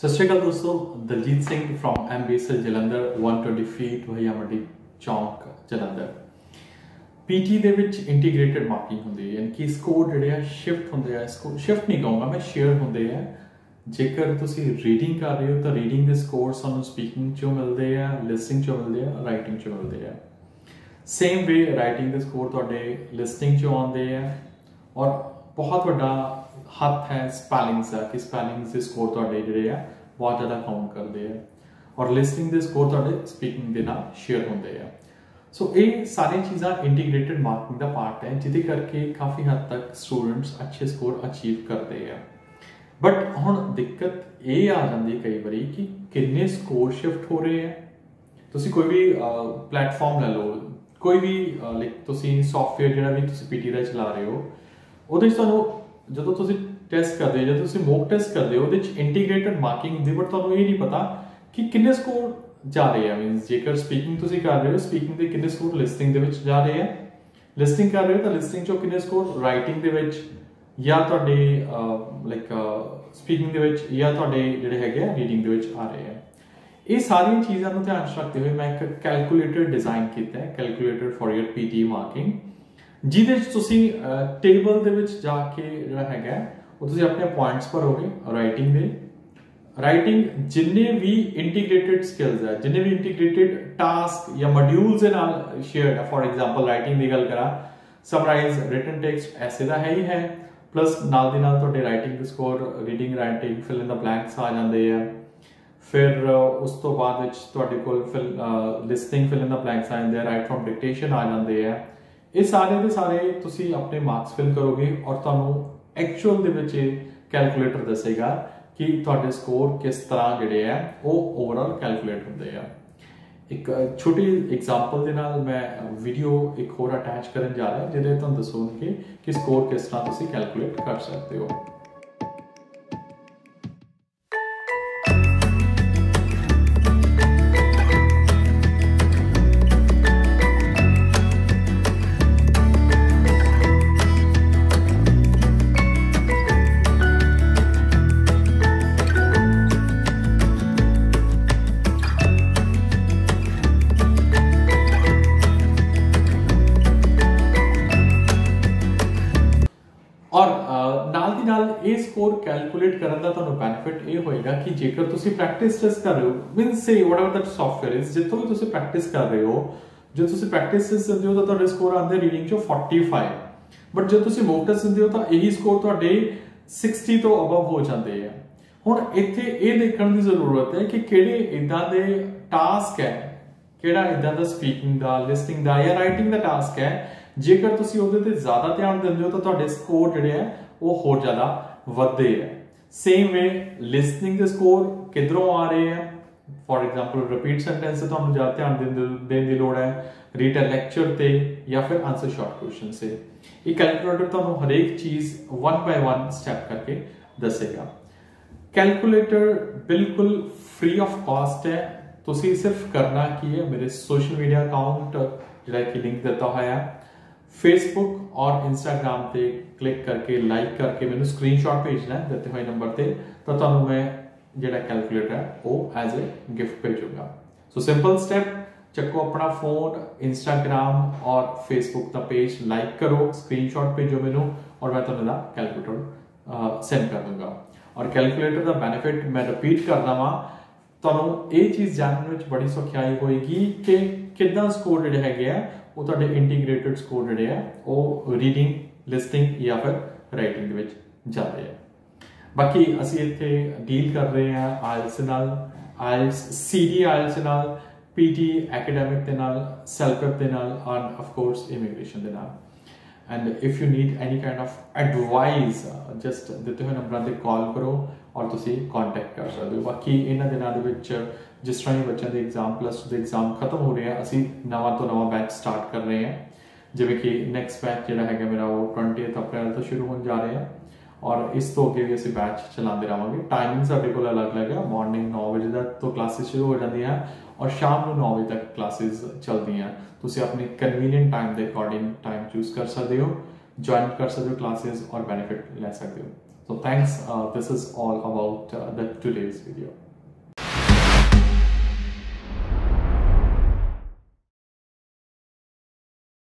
ਸਤਿ ਸ਼੍ਰੀ ਅਕਾਲ ਦੋਸਤੋ, Daljit Singh from MBSL Jalandhar 120 feet ਵਹੀਆ ਮੰਡੀ ਚੌਂਕ ਜਲੰਧਰ। ਪੀਟੀ ਦੇ ਵਿੱਚ ਇੰਟੀਗ੍ਰੇਟਿਡ ਮਾਰਕਿੰਗ ਹੁੰਦੀ ਹੈ, ਯਾਨੀ ਕਿ ਸਕੋਰ ਜਿਹੜੇ ਆ ਸ਼ਿਫਟ ਹੁੰਦੇ ਆ ਸਕੋਰ ਸ਼ਿਫਟ ਨਹੀਂ ਕਹੂੰਗਾ ਮੈਂ ਸ਼ੇਅਰ ਹੁੰਦੇ ਆ। ਜੇਕਰ ਤੁਸੀਂ ਰੀਡਿੰਗ ਕਰ ਰਹੇ ਹੋ, ਤਾਂ ਰੀਡਿੰਗ ਦੇ ਸਕੋਰ ਸਾਨੂੰ ਸਪੀਕਿੰਗ ਚੋਂ ਮਿਲਦੇ ਆ ਲਿਸਨਿੰਗ ਚੋਂ ਮਿਲਦੇ ਆ ਰਾਈਟਿੰਗ ਚੋਂ ਮਿਲਦੇ ਆ। ਸੇਮ ਵੇ ਰਾਈਟਿੰਗ ਦੇ ਸਕੋਰ ਤੁਹਾਡੇ ਲਿਸਨਿੰਗ ਚੋਂ ਆਉਂਦੇ ਆ, ਔਰ ਬਹੁਤ ਵੱਡਾ ਹੱਥ ਹੈ ਸਪੈਲਿੰਗਸ ਦਾ, ਕਿ ਸਪੈਲਿੰਗਸ ਦੇ ਸਕੋਰ ਤੁਹਾਡੇ ਜਿਹੜੇ ਆ ਬਹੁਤ ਜ਼ਿਆਦਾ ਕਾਊਂਟ ਕਰਦੇ ਆ। ਔਰ ਲਿਸਨਿੰਗ ਦੇ ਸਕੋਰ ਤੁਹਾਡੇ ਸਪੀਕਿੰਗ ਦੇ ਨਾਲ ਸ਼ੇਅਰ ਹੁੰਦੇ ਆ। ਸੋ ਇਹ ਸਾਰੀਆਂ ਚੀਜ਼ਾਂ ਇੰਟੀਗ੍ਰੇਟਡ ਮਾਰਕਿੰਗ ਦਾ ਪਾਰਟ ਹੈ, ਜਿਹਦੇ ਕਰਕੇ ਕਾਫੀ ਹੱਦ ਤੱਕ ਸਟੂਡੈਂਟਸ ਅੱਛੇ ਸਕੋਰ ਅਚੀਵ ਕਰਦੇ ਆ। ਬਟ ਹੁਣ ਦਿੱਕਤ ਇਹ ਆ ਜਾਂਦੀ ਕਈ ਵਾਰੀ ਕਿ ਕਿੰਨੇ ਸਕੋਰ ਸ਼ਿਫਟ ਹੋ ਰਹੇ ਆ। ਤੁਸੀਂ ਕੋਈ ਵੀ ਪਲੇਟਫਾਰਮ ਲੈ ਲਓ, ਕੋਈ ਵੀ ਲਾਈਕ ਤੁਸੀਂ ਸੌਫਟਵੇਅਰ ਜਿਹੜਾ ਵੀ ਤੁਸੀਂ ਪੀਟੀ ਦਾ ਚਲਾ ਰਹੇ ਹੋ, ਉਹਦੇ ਵਿੱਚ ਤੁਹਾਨੂੰ ਜਦੋਂ ਤੁਸੀਂ ਟੈਸਟ ਕਰਦੇ ਹੋ ਜਦੋਂ ਤੁਸੀਂ ਮੌਕ ਟੈਸਟ ਕਰਦੇ ਹੋ ਉਹਦੇ ਵਿੱਚ ਇੰਟੀਗ੍ਰੇਟਡ ਮਾਰਕਿੰਗ ਹੁੰਦੀ ਬਟ ਤੁਹਾਨੂੰ ਇਹ ਨਹੀਂ ਪਤਾ ਕਿ ਕਿੰਨੇ ਸਕੋਰ ਜਾ ਰਹੇ ਆ। ਮੀਨਸ ਜੇਕਰ ਸਪੀਕਿੰਗ ਤੁਸੀਂ ਕਰ ਰਹੇ ਹੋ ਸਪੀਕਿੰਗ ਦੇ ਕਿੰਨੇ ਸਕੋਰ ਲਿਸਨਿੰਗ ਦੇ ਵਿੱਚ ਜਾ ਰਹੇ ਆ। ਲਿਸਨਿੰਗ ਕਰ ਰਹੇ ਹੋ ਤਾਂ ਲਿਸਨਿੰਗ ਚੋਂ ਕਿੰਨੇ ਸਕੋਰ ਰਾਈਟਿੰਗ ਦੇ ਵਿੱਚ ਜਾਂ ਤੁਹਾਡੇ ਲਾਈਕ ਸਪੀਕਿੰਗ ਦੇ ਵਿੱਚ ਜਾਂ ਤੁਹਾਡੇ ਜਿਹੜੇ ਹੈਗੇ ਆ ਰੀਡਿੰਗ ਦੇ ਵਿੱਚ ਆ ਰਹੇ ਆ। ਇਹ ਸਾਰੀਆਂ ਚੀਜ਼ਾਂ ਨੂੰ ਧਿਆਨ ਰੱਖਦੇ ਹੋਏ ਮੈਂ ਇੱਕ ਕੈਲਕੂਲੇਟਰ ਡਿਜ਼ਾਈਨ ਕੀਤਾ ਹੈ calculator for your PT marking ਜਿਹਦੇ ਵਿੱਚ ਤੁਸੀਂ ਟੇਬਲ ਦੇ ਵਿੱਚ ਜਾ ਕੇ ਜਿਹੜਾ ਹੈਗਾ ਉਹ ਤੁਸੀਂ ਆਪਣੇ ਪੁਆਇੰਟਸ ਭਰੋਗੇ ਰਾਈਟਿੰਗ ਦੇ। ਰਾਈਟਿੰਗ ਜਿੰਨੇ ਵੀ ਇੰਟੀਗ੍ਰੇਟਿਡ ਸਕਿੱਲਸ ਹੈ ਜਿੰਨੇ ਵੀ ਇੰਟੀਗ੍ਰੇਟਿਡ ਟਾਸਕ ਜਾਂ ਮੋਡਿਊਲਸ ਦੇ ਨਾਲ ਸ਼ੇਅਰਡ ਹੈ ਫॉर ਐਗਜ਼ਾਮਪਲ ਰਾਈਟਿੰਗ ਦੀ ਗੱਲ ਕਰਾਂ ਸਮਰਾਈਜ਼ ਰਿਟਨ ਟੈਕਸਟ ਐਸੇ ਦਾ ਹੈ ਹੀ ਹੈ। ਪਲੱਸ ਨਾਲ ਦੇ ਨਾਲ ਤੁਹਾਡੇ ਰਾਈਟਿੰਗ ਦੇ score reading writing fill in the blanks ਆ ਜਾਂਦੇ ਆ। ਫਿਰ ਉਸ ਤੋਂ ਬਾਅਦ ਵਿੱਚ ਤੁਹਾਡੇ ਕੋਲ fill listing fill in the blanks ਆ ਜਾਂਦੇ ਆ ਰਾਈਟ ਫਰਮ ਡਿਕਟੇਸ਼ਨ ਆ ਜਾਂਦੇ ਆ। ਇਹ ਸਾਰੇ ਦੇ ਸਾਰੇ ਤੁਸੀਂ ਆਪਣੇ ਮਾਰਕਸ ਫਿਲ ਕਰੋਗੇ ਔਰ ਤੁਹਾਨੂੰ ਐਕਚੁਅਲ ਦੇ ਵਿੱਚ ਇਹ ਕੈਲਕੂਲੇਟਰ ਦੱਸੇਗਾ ਕਿ ਤੁਹਾਡੇ ਸਕੋਰ ਕਿਸ ਤਰ੍ਹਾਂ ਜਿਹੜੇ ਆ, ਉਹ ਓਵਰਆਲ ਕੈਲਕੂਲੇਟ ਹੁੰਦੇ ਆ। ਇੱਕ ਛੋਟੀ ਐਗਜ਼ਾਮਪਲ ਦੇ ਨਾਲ ਮੈਂ ਵੀਡੀਓ ਇੱਕ ਹੋਰ ਅਟੈਚ ਕਰਨ ਜਾ ਰਿਹਾ, ਜਿਹਦੇ ਤੁਹਾਨੂੰ ਦੱਸੂਗਾ ਕਿ ਸਕੋਰ ਕਿਸ ਤਰ੍ਹਾਂ ਤੁਸੀਂ ਕੈਲਕੂਲੇਟ ਕਰ ਸਕਦੇ ਹੋ। ਔਰ ਨਾਲ ਦੀ ਨਾਲ ਇਹ ਸਕੋਰ ਕੈਲਕੂਲੇਟ ਕਰਨ ਦਾ ਤੁਹਾਨੂੰ ਬੈਨੀਫਿਟ ਇਹ ਹੋਏਗਾ ਕਿ ਜੇਕਰ ਤੁਸੀਂ ਪ੍ਰੈਕਟਿਸ ਟੈਸਟ ਕਰ ਰਹੇ ਹੋ mean say whatever that software is ਜਿੱਥੋਂ ਵੀ ਤੁਸੀਂ ਪ੍ਰੈਕਟਿਸ ਕਰ ਰਹੇ ਹੋ, ਜੇ ਤੁਸੀਂ ਪ੍ਰੈਕਟਿਸ ਟੈਸਟ ਦਿੰਦੇ ਹੋ ਤਾਂ ਤੁਹਾਡੇ ਸਕੋਰ ਆਉਂਦੇ ਰੀਡਿੰਗ ਚੋਂ 45 ਬਟ ਜੇ ਤੁਸੀਂ ਮੌਕ ਟੈਸਟ ਦਿੰਦੇ ਹੋ ਤਾਂ ਇਹੀ ਸਕੋਰ ਤੁਹਾਡੇ 60 ਤੋਂ ਅਬਵ ਹੋ ਜਾਂਦੇ ਆ। ਹੁਣ ਇੱਥੇ ਇਹ ਦੇਖਣ ਦੀ ਜ਼ਰੂਰਤ ਹੈ ਕਿ ਕਿਹੜੇ ਇਦਾਂ ਦੇ ਟਾਸਕ ਹੈ, ਕਿਹੜਾ ਇਦਾਂ ਦਾ ਸਪੀਕਿੰਗ ਦਾ ਲਿਸਟਿੰਗ ਦਾ ਜਾਂ ਰਾਈਟਿੰਗ ਦਾ ਟਾਸਕ ਹੈ ਜੇਕਰ ਤੁਸੀਂ ਉਹਦੇ ਤੇ ਜ਼ਿਆਦਾ ਧਿਆਨ ਦਿੰਦੇ ਹੋ ਤਾਂ ਤੁਹਾਡੇ ਸਕੋਰ ਜਿਹੜੇ ਆ, ਉਹ ਹੋਰ ਜ਼ਿਆਦਾ ਵੱਧਦੇ ਆ। ਸੇਮ ਵੇ ਲਿਸਨਿੰਗ ਦੇ ਸਕੋਰ ਕਿਧਰੋਂ ਆ ਰਹੇ ਆ? ਫੋਰ ਐਗਜ਼ਾਮਪਲ ਰਿਪੀਟ ਸੈਂਟੈਂਸ ਤੇ ਤੁਹਾਨੂੰ ਜ਼ਿਆਦਾ ਧਿਆਨ ਦੇਣ ਦੀ ਲੋੜ ਹੈ। ਰੀਡ ਅ ਲੈਕਚਰ ਤੇ ਜਾਂ ਫਿਰ ਆਨਸਰ ਸ਼ਾਰਟ ਕੁਐਸਚਨ ਸੇ ਇਹ ਕੈਲਕੂਲੇਟਰ ਤੁਹਾਨੂੰ ਹਰੇਕ ਚੀਜ਼ ਵਨ ਬਾਈ ਵਨ ਸਟੈਪ ਕਰਕੇ ਦੱਸੇਗਾ। ਕੈਲਕੂਲੇਟਰ ਬਿਲਕੁਲ ਫ੍ਰੀ ਆਫ ਕਾਸਟ ਹੈ। ਤੁਸੀਂ ਸਿਰਫ ਕਰਨਾ ਕੀ ਹੈ? ਮੇਰੇ ਸੋਸ਼ਲ ਮੀਡੀਆ ਅਕਾਊਂਟ ਜਿਹੜਾ ਕਿ ਲਿੰਕ ਦਿੱਤਾ ਹੋਇਆ ਹੈ। ਫੇਸਬੁੱਕ ਔਰ ਇੰਸਟਾਗ੍ਰam ਤੇ ਕਲਿੱਕ ਕਰਕੇ ਲਾਈਕ ਕਰਕੇ ਮੈਨੂੰ ਸਕਰੀਨਸ਼ਾਟ ਭੇਜਣਾ ਹੈ ਦਿੱਤੇ ਹੋਏ ਨੰਬਰ ਤੇ, ਤਾਂ ਤੁਹਾਨੂੰ ਮੈਂ ਜਿਹੜਾ ਕੈਲਕੂਲੇਟਰ ਹੈ, ਉਹ ਐਜ਼ ਅ ਗਿਫਟ ਭੇਜੂਗਾ। ਸੋ ਸਿੰਪਲ ਸਟੈਪ ਚੱਕੋ ਆਪਣਾ ਫੋਨ ਇੰਸਟਾਗ੍ਰam ਔਰ ਫੇਸਬੁੱਕ ਦਾ ਪੇਜ ਲਾਈਕ ਕਰੋ ਸਕਰੀਨਸ਼ਾਟ ਭੇਜੋ ਮੈਨੂੰ ਔਰ ਮੈਂ ਤੁਹਾਨੂੰ ਦਾ ਕੈਲਕੂਲੇਟਰ ਸੈਂਡ ਕਰ ਦੂੰਗਾ। ਔਰ ਕੈਲਕੂਲੇਟਰ ਦਾ ਬੈਨੀਫਿਟ ਮੈਂ ਰਿਪੀਟ ਕਰਦਾ ਵਾਂ, ਤੁਹਾਨੂੰ ਇਹ ਚੀਜ਼ ਜਾਣਨ ਵਿੱਚ ਬੜੀ ਸੌਖਿਆਈ ਹੋਏਗੀ ਕਿ ਕਿੰਨਾ ਸਕੋਰ ਜਿਹੜੇ ਹੈਗੇ ਆ ਉਹ ਤੁਹਾਡੇ ਇੰਟੀਗ੍ਰੇਟਡ ਸਕੋਰ ਜਿਹੜੇ ਆ, ਉਹ ਰੀਡਿੰਗ ਲਿਸਨਿੰਗ ਜਾਂ ਫਿਰ ਰਾਈਟਿੰਗ ਦੇ ਵਿੱਚ ਜਾਂਦੇ ਆ। ਬਾਕੀ ਅਸੀਂ ਇੱਥੇ ਡੀਲ ਕਰ ਰਹੇ ਆ ਆਇਲਸ ਨਾਲ ਆਇਲਸ ਸੀਡੀ ਆਇਲਸ ਨਾਲ ਪੀਟੀ ਐਕੈਡੈਮਿਕ ਦੇ ਨਾਲ ਸੈਲਫ ਦੇ ਨਾਲ ਐਂਡ ਆਫ ਕੋਰਸ ਇਮੀਗ੍ਰੇਸ਼ਨ ਦੇ ਨਾਲ। And if you need any kind of advice just ਦਿੱਤੇ ਹੋਏ ਨੰਬਰਾਂ ਤੇ ਕਾਲ ਕਰੋ ਔਰ ਤੁਸੀਂ ਕੰਟੈਕਟ ਕਰ ਸਕਦੇ ਹੋ। ਬਾਕੀ ਇਹਨਾਂ ਦਿਨਾਂ ਦੇ ਵਿੱਚ ਜਿਸ ਤਰ੍ਹਾਂ ਹੀ ਬੱਚਿਆਂ ਦੇ ਐਗਜ਼ਾਮ ਪਲੱਸ 2 ਦੇ ਐਗਜ਼ਾਮ ਖਤਮ ਹੋ ਰਹੇ ਆ, ਅਸੀਂ ਨਵਾਂ ਤੋਂ ਨਵਾਂ ਬੈਚ ਸਟਾਰਟ ਕਰ ਰਹੇ ਹਾਂ ਜਿਵੇਂ ਕਿ ਨੈਕਸਟ ਬੈਚ ਜਿਹੜਾ ਹੈਗਾ ਮੇਰਾ ਉਹ 20th ਅਪ੍ਰੈਲ ਤੋਂ ਸ਼ੁਰੂ ਹੋਣ ਜਾ ਰਿਹਾ ਔਰ ਇਸ ਤੋਂ ਅੱਗੇ ਵੀ ਅਸੀਂ ਬੈਚ ਚਲਾਉਂਦੇ ਰਹਾਂਗੇ। ਟਾਈਮਿੰਗ ਸਾਡੇ ਕੋਲ ਅਲੱਗ-ਅਲੱਗ ਹੈ ਮਾਰਨਿੰਗ 9 ਵਜੇ ਦਾ ਤੋਂ ਕਲਾਸਿਸ ਸ਼ੁਰੂ ਹੋ ਜਾਂਦੀਆਂ ਔਰ ਸ਼ਾਮ ਨੂੰ 9 ਵਜੇ ਤੱਕ ਕਲਾਸਿਸ ਚੱਲਦੀਆਂ। ਤੁਸੀਂ ਆਪਣੀ ਕਨਵੀਨੀਅੰਟ ਟਾਈਮ ਦੇ ਅਕੋਰਡਿੰਗ ਟਾਈਮ ਚੂਜ਼ ਕਰ ਸਕਦੇ ਹੋ ਜੁਆਇਨ ਕਰ ਸਕਦੇ ਹੋ ਕਲਾਸਿਸ ਔਰ ਬੈਨੀਫਿਟ ਲੈ ਸਕਦੇ ਹੋ। So thanks this is all about the today's video